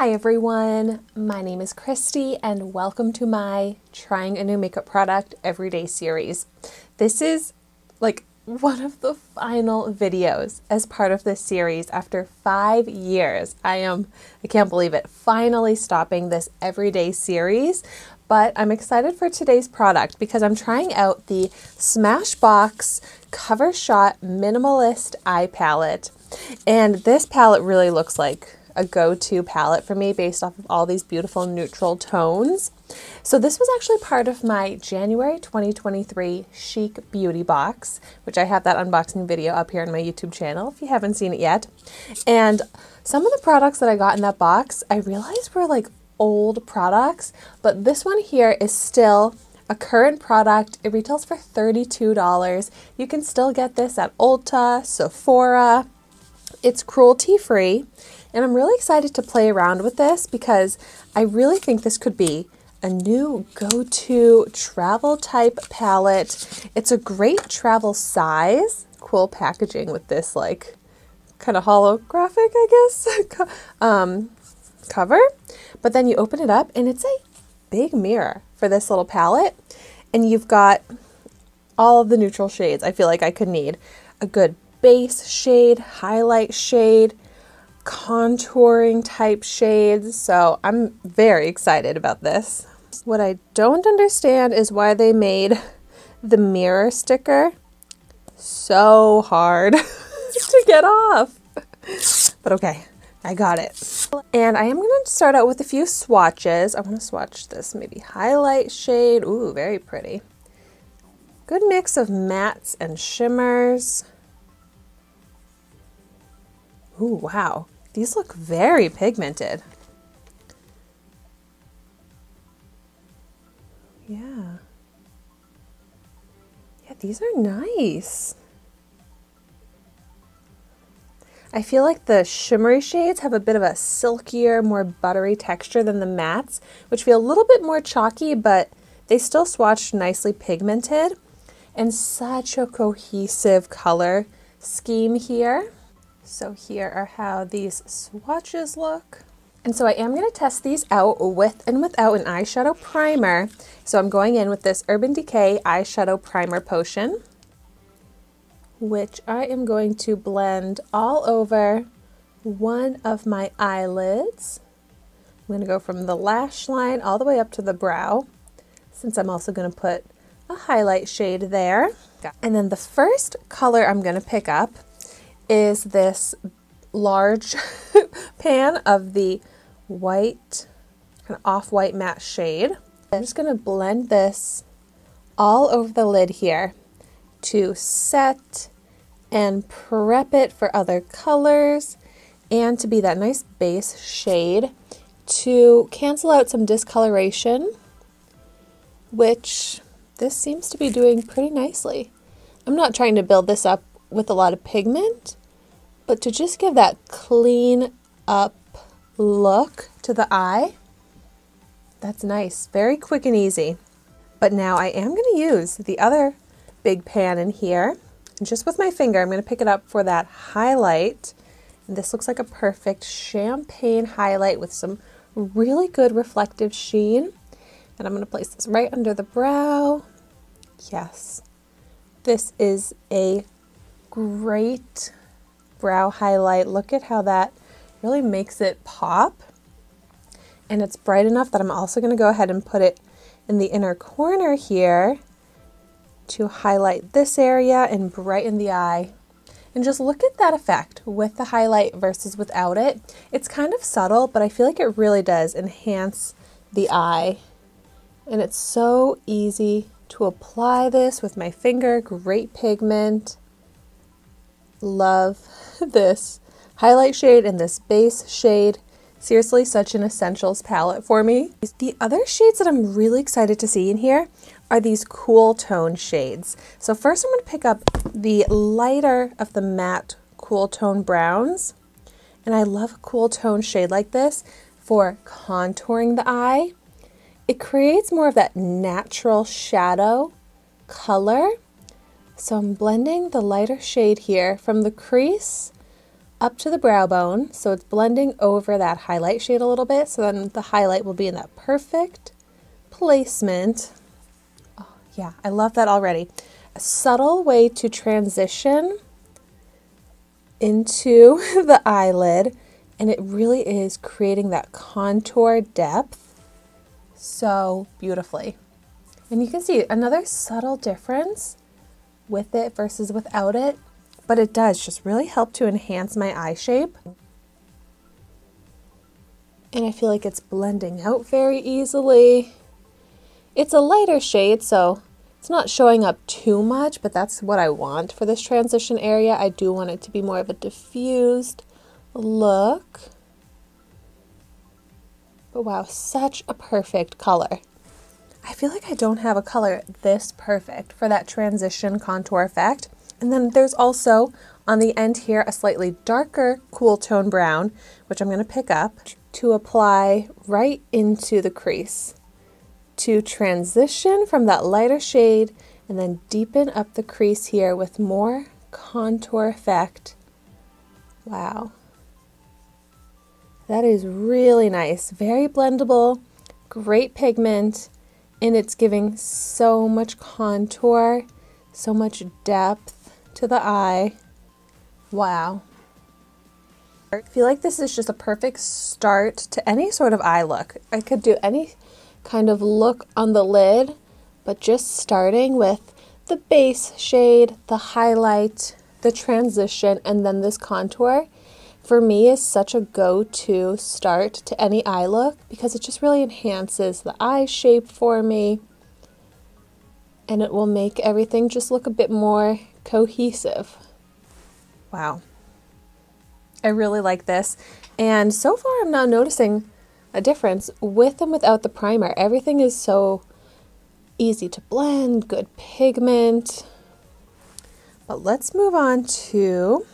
Hi everyone, my name is Kristi and welcome to my Trying a New Makeup Product Everyday series. This is like one of the final videos as part of this series after five years. I am, I can't believe it, finally stopping this everyday series. But I'm excited for today's product because I'm trying out the Smashbox Cover Shot Minimalist Eye Palette. And this palette really looks like a go-to palette for me based off of all these beautiful neutral tones. So this was actually part of my January 2023 Chic Beauty Box, which I have that unboxing video up here on my YouTube channel if you haven't seen it yet. And some of the products that I got in that box, I realized were like old products, but this one here is still a current product. It retails for $32. You can still get this at Ulta, Sephora. It's cruelty free. And I'm really excited to play around with this because I really think this could be a new go-to travel type palette. It's a great travel size. Cool packaging with this like kind of holographic, I guess, um, cover. But then you open it up and it's a big mirror for this little palette. And you've got all of the neutral shades I feel like I could need. A good base shade, highlight shade, contouring type shades. So I'm very excited about this. What I don't understand is why they made the mirror sticker so hard to get off. But okay, I got it. And I am going to start out with a few swatches. I want to swatch this maybe highlight shade. Ooh, very pretty. Good mix of mattes and shimmers. Ooh, wow. These look very pigmented. Yeah. Yeah, these are nice. I feel like the shimmery shades have a bit of a silkier, more buttery texture than the mattes, which feel a little bit more chalky, but they still swatch nicely pigmented. And such a cohesive color scheme here. So here are how these swatches look. And so I am going to test these out with and without an eyeshadow primer. So I'm going in with this Urban Decay Eyeshadow Primer Potion, which I am going to blend all over one of my eyelids. I'm going to go from the lash line all the way up to the brow, since I'm also going to put a highlight shade there. And then the first color I'm going to pick up is this large pan of the white, kind of off-white matte shade. I'm just to blend this all over the lid here to set and prep it for other colors and to be that nice base shade to cancel out some discoloration, which this seems to be doing pretty nicely. I'm not trying to build this up with a lot of pigment, but to just give that clean up look to the eye, that's nice. Very quick and easy. But now I am going to use the other big pan in here. And just with my finger, I'm going to pick it up for that highlight. And this looks like a perfect champagne highlight with some really good reflective sheen. And I'm going to place this right under the brow. Yes, this is a great brow highlight. Look at how that really makes it pop. And it's bright enough that I'm also going to go ahead and put it in the inner corner here to highlight this area and brighten the eye. And just look at that effect with the highlight versus without it. It's kind of subtle, but I feel like it really does enhance the eye. And it's so easy to apply this with my finger, great pigment love this highlight shade and this base shade. Seriously, such an essentials palette for me. The other shades that I'm really excited to see in here are these cool tone shades. So first I'm going to pick up the lighter of the matte cool tone browns. And I love a cool tone shade like this for contouring the eye. It creates more of that natural shadow color so I'm blending the lighter shade here from the crease up to the brow bone. So it's blending over that highlight shade a little bit. So then the highlight will be in that perfect placement. Oh, yeah, I love that already. A subtle way to transition into the eyelid. And it really is creating that contour depth so beautifully. And you can see another subtle difference with it versus without it, but it does just really help to enhance my eye shape. And I feel like it's blending out very easily. It's a lighter shade, so it's not showing up too much, but that's what I want for this transition area. I do want it to be more of a diffused look. But wow, such a perfect color. I feel like I don't have a color this perfect for that transition contour effect. And then there's also on the end here a slightly darker cool tone brown, which I'm going to pick up to apply right into the crease to transition from that lighter shade and then deepen up the crease here with more contour effect. Wow. That is really nice. Very blendable, great pigment, and it's giving so much contour, so much depth to the eye. Wow. I feel like this is just a perfect start to any sort of eye look. I could do any kind of look on the lid, but just starting with the base shade, the highlight, the transition, and then this contour for me is such a go-to start to any eye look because it just really enhances the eye shape for me and it will make everything just look a bit more cohesive. Wow. I really like this. And so far I'm not noticing a difference with and without the primer. Everything is so easy to blend, good pigment. But let's move on to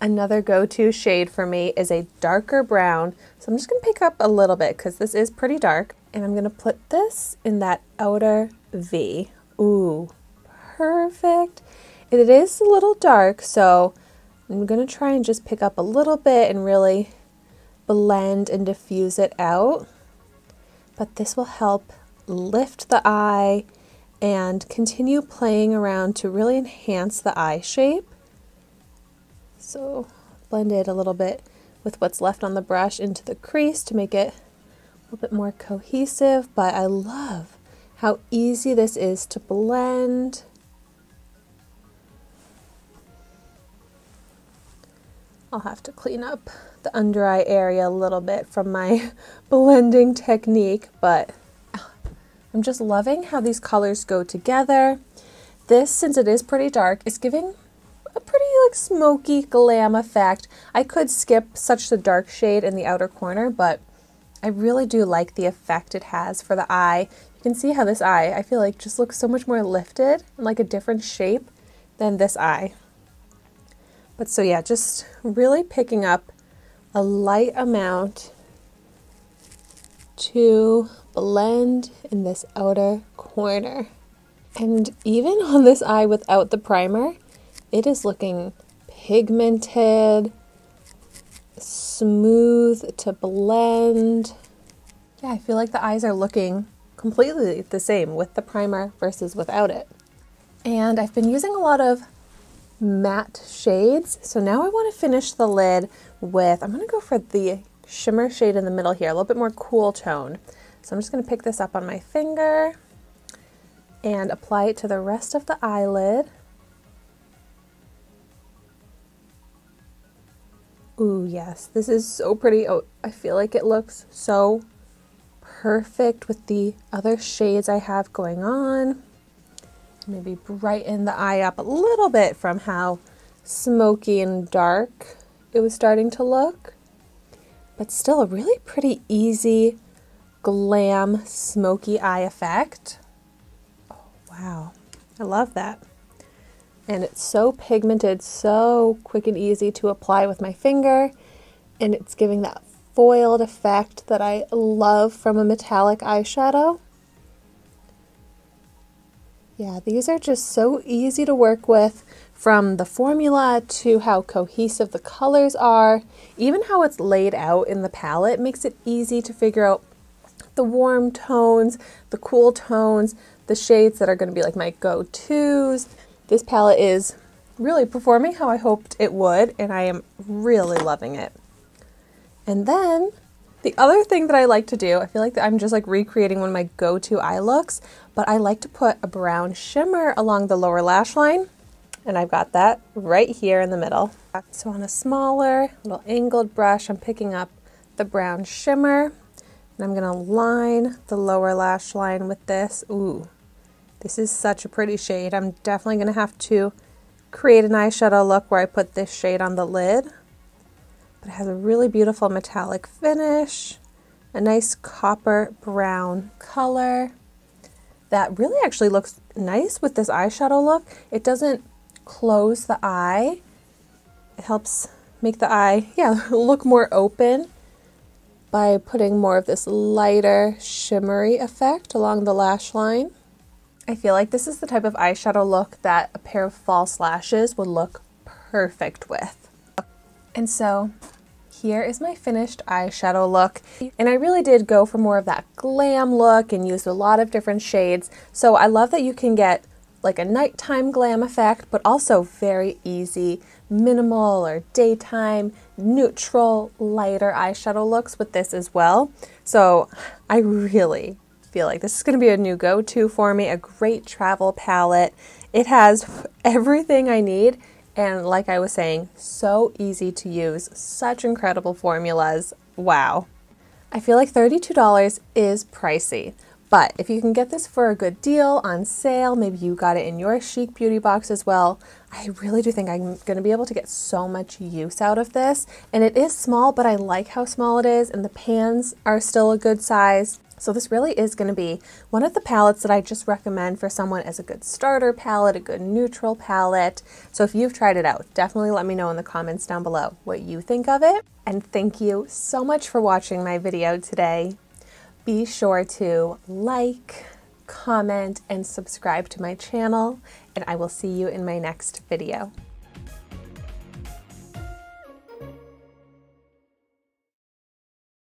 Another go-to shade for me is a darker brown. So I'm just to pick up a little bit because this is pretty dark. And I'm to put this in that outer V. Ooh, perfect. It is a little dark, so I'm to try and just pick up a little bit and really blend and diffuse it out. But this will help lift the eye and continue playing around to really enhance the eye shape. So blend it a little bit with what's left on the brush into the crease to make it a little bit more cohesive, but I love how easy this is to blend. I'll have to clean up the under eye area a little bit from my blending technique, but I'm just loving how these colors go together. This, since it is pretty dark, is giving a pretty like smoky glam effect. I could skip such the dark shade in the outer corner, but I really do like the effect it has for the eye. You can see how this eye, I feel like just looks so much more lifted and like a different shape than this eye. But so yeah, just really picking up a light amount to blend in this outer corner. And even on this eye without the primer, it is looking pigmented, smooth to blend. Yeah, I feel like the eyes are looking completely the same with the primer versus without it. And I've been using a lot of matte shades. So now I want to finish the lid with, I'm going to go for the shimmer shade in the middle here, a little bit more cool tone. So I'm just going to pick this up on my finger and apply it to the rest of the eyelid. Ooh, yes, this is so pretty. Oh, I feel like it looks so perfect with the other shades I have going on. Maybe brighten the eye up a little bit from how smoky and dark it was starting to look. But still a really pretty easy glam smoky eye effect. Oh, wow. I love that and it's so pigmented, so quick and easy to apply with my finger, and it's giving that foiled effect that I love from a metallic eyeshadow. Yeah, these are just so easy to work with from the formula to how cohesive the colors are, even how it's laid out in the palette makes it easy to figure out the warm tones, the cool tones, the shades that are going to be like my go-tos. This palette is really performing how I hoped it would, and I am really loving it. And then the other thing that I like to do, I feel like I'm just like recreating one of my go-to eye looks, but I like to put a brown shimmer along the lower lash line. And I've got that right here in the middle. So on a smaller, little angled brush, I'm picking up the brown shimmer. And I'm gonna line the lower lash line with this. Ooh, this is such a pretty shade. I'm definitely gonna have to create an eyeshadow look where I put this shade on the lid but it has a really beautiful metallic finish, a nice copper brown color that really actually looks nice with this eyeshadow look. It doesn't close the eye. It helps make the eye, yeah, look more open by putting more of this lighter shimmery effect along the lash line. I feel like this is the type of eyeshadow look that a pair of false lashes would look perfect with. And so here is my finished eyeshadow look. And I really did go for more of that glam look and used a lot of different shades. So I love that you can get like a nighttime glam effect, but also very easy, minimal or daytime, neutral, lighter eyeshadow looks with this as well. So I really feel like this is going to be a new go-to for me, a great travel palette. It has everything I need and like I was saying, so easy to use, such incredible formulas. Wow. I feel like $32 is pricey, but if you can get this for a good deal on sale, maybe you got it in your chic beauty box as well, I really do think I'm going to be able to get so much use out of this. And it is small, but I like how small it is, and the pans are still a good size. So this really is going to be one of the palettes that I just recommend for someone as a good starter palette, a good neutral palette. So if you've tried it out, definitely let me know in the comments down below what you think of it. And thank you so much for watching my video today. Be sure to like, comment, and subscribe to my channel, and I will see you in my next video.